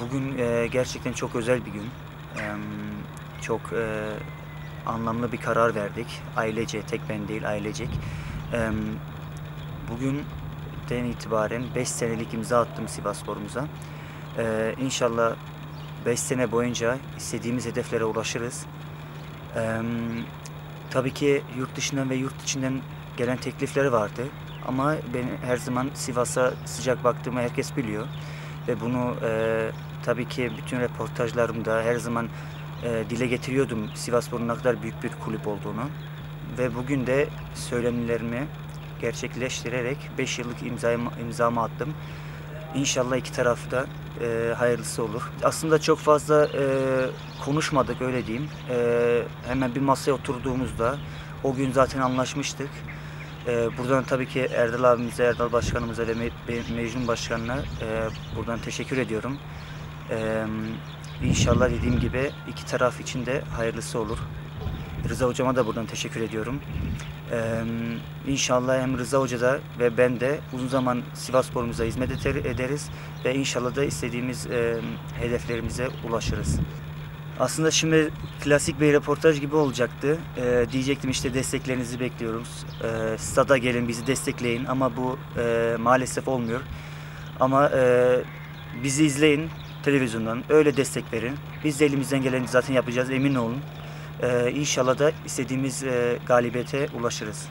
Bugün e, gerçekten çok özel bir gün. Em, çok e, anlamlı bir karar verdik. Ailece, tek ben değil ailecek. Em, bugünden itibaren 5 senelik imza attım Sivasspor'umuza. E, inşallah 5 sene boyunca istediğimiz hedeflere ulaşırız. Em, tabii ki yurt dışından ve yurt içinden gelen teklifleri vardı. Ama ben her zaman Sivas'a sıcak baktığımı herkes biliyor. Ve bunu e, tabii ki bütün röportajlarımda her zaman e, dile getiriyordum Sivasspor'un ne kadar büyük bir kulüp olduğunu. Ve bugün de söylemlerimi gerçekleştirerek 5 yıllık imzamı, imzamı attım. İnşallah iki tarafta e, hayırlısı olur. Aslında çok fazla e, konuşmadık öyle diyeyim. E, hemen bir masaya oturduğumuzda o gün zaten anlaşmıştık. E, buradan tabii ki Erdal abimize, Erdal başkanımıza ve Me- Me- Mecnun başkanına e, buradan teşekkür ediyorum. E, inşallah dediğim gibi iki taraf için de hayırlısı olur. Rıza hocama da buradan teşekkür ediyorum. Ee, inşallah hem Rıza Hoca da ve ben de uzun zaman Sivasspor'umuza hizmet eder- ederiz ve inşallah da istediğimiz hedeflerimize ulaşırız. Aslında şimdi klasik bir röportaj gibi olacaktı. Ee, diyecektim işte desteklerinizi bekliyoruz. Ee, stada gelin bizi destekleyin ama bu e, maalesef olmuyor. Ama e, bizi izleyin televizyondan öyle destek verin. Biz de elimizden geleni zaten yapacağız emin olun. Ee, inşallah da istediğimiz e, galibiyete ulaşırız.